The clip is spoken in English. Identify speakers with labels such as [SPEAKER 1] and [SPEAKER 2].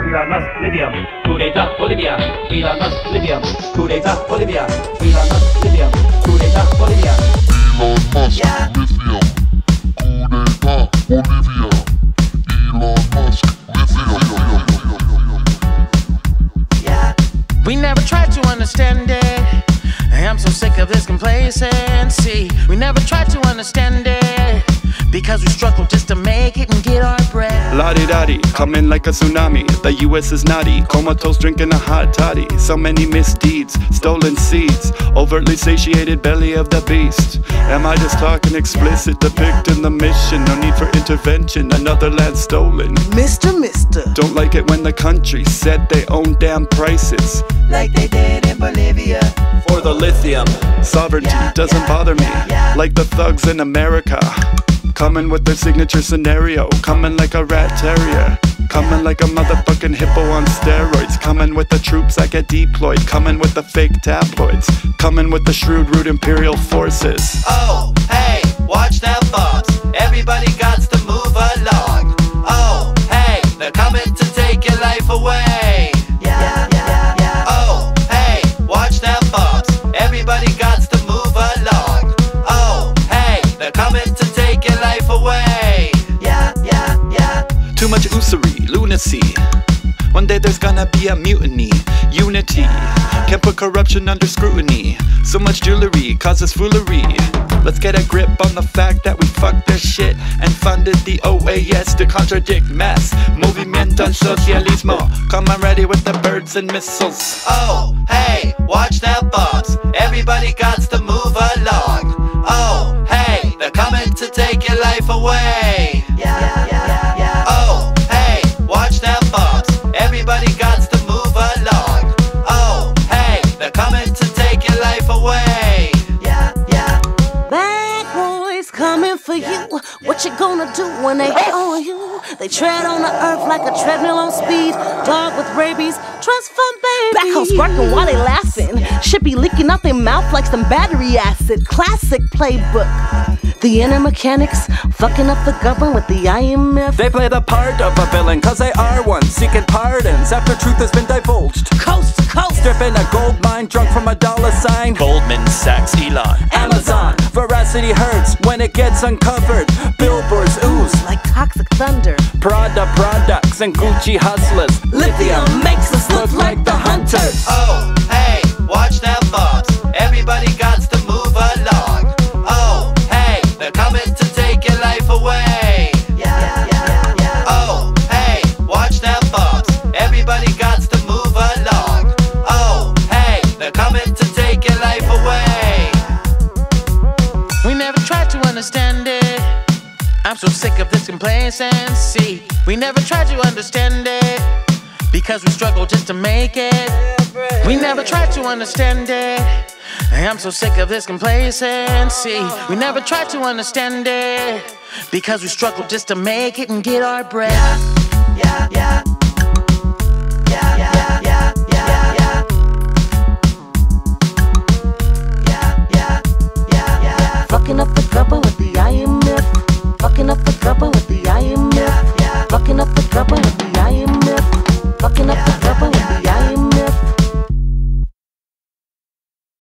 [SPEAKER 1] Elon Musk, lithium. Coup d'etat, Bolivia. Elon Musk, lithium. Coup d'etat, Bolivia. Elon Musk, lithium. Coup d'etat, Bolivia.
[SPEAKER 2] Elon Musk, lithium. Coup d'etat, Bolivia. Elon Musk, lithium.
[SPEAKER 3] We never tried to understand it. I'm so sick of this complacency. We never tried to understand it. Because we struggle just to make bread.
[SPEAKER 4] La di da di, coming like a tsunami. The US is naughty, comatose drinking a hot toddy. So many misdeeds, stolen seeds, overtly satiated belly of the beast. Am I just talking explicit, depicting the mission? No need for intervention, another land stolen.
[SPEAKER 5] Mister, mister.
[SPEAKER 4] Don't like it when the country set their own damn prices.
[SPEAKER 5] Like they did in Bolivia.
[SPEAKER 4] For the lithium, sovereignty doesn't bother me. Like the thugs in America. Coming with their signature scenario. Coming like a rat terrier. Coming like a motherfucking hippo on steroids. Coming with the troops that get deployed. Coming with the fake tabloids. Coming with the shrewd, rude imperial forces.
[SPEAKER 6] Oh, hey, watch that bombs.
[SPEAKER 4] Much usury, lunacy. One day there's gonna be a mutiny. Unity can't put corruption under scrutiny. So much jewelry causes foolery. Let's get a grip on the fact that we fucked their shit and funded the OAS to contradict MAS. Movimiento al Socialismo. Come on ready with the birds and missiles.
[SPEAKER 6] Oh, hey, watch them bombs. Everybody got to move along. Oh, hey, they're coming to take your life away.
[SPEAKER 7] Boys coming for you. What you gonna do when they on you? They tread on the earth like a treadmill on speed. Dog with rabies, trust fund baby. Back home sparkling while they laughing. Should be leaking out their mouth like some battery acid. Classic playbook. The inner mechanics fucking up the government with the IMF.
[SPEAKER 8] They play the part of a villain cause they are one, seeking pardons after truth has been divulged.
[SPEAKER 7] coast to coast.
[SPEAKER 8] Stripping a gold mine drunk from a dollar sign.
[SPEAKER 9] Goldman Sachs, Elon.
[SPEAKER 8] Amazon, veracity hurts when it gets uncovered. Billboards ooze,
[SPEAKER 7] Like toxic thunder.
[SPEAKER 8] Prada products and Gucci hustlers.
[SPEAKER 7] Lithium makes us look like the hunters.
[SPEAKER 6] Oh, hey, watch them bombs. Everybody got to move along. Oh, hey, they're coming to take your life away.
[SPEAKER 5] Yeah, yeah, yeah.
[SPEAKER 6] Oh, hey, watch them bombs. Everybody
[SPEAKER 3] understand it. I'm so sick of this complacency. We never tried to understand it. Because we struggle just to make it. We never tried to understand it. I'm so sick of this complacency. We never tried to understand it. Because we struggle just to make it and get our.
[SPEAKER 5] Yeah, yeah. I am up, fucking up the couple.